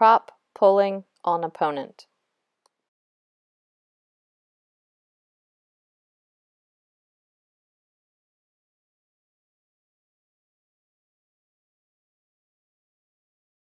Prop pulling on opponent.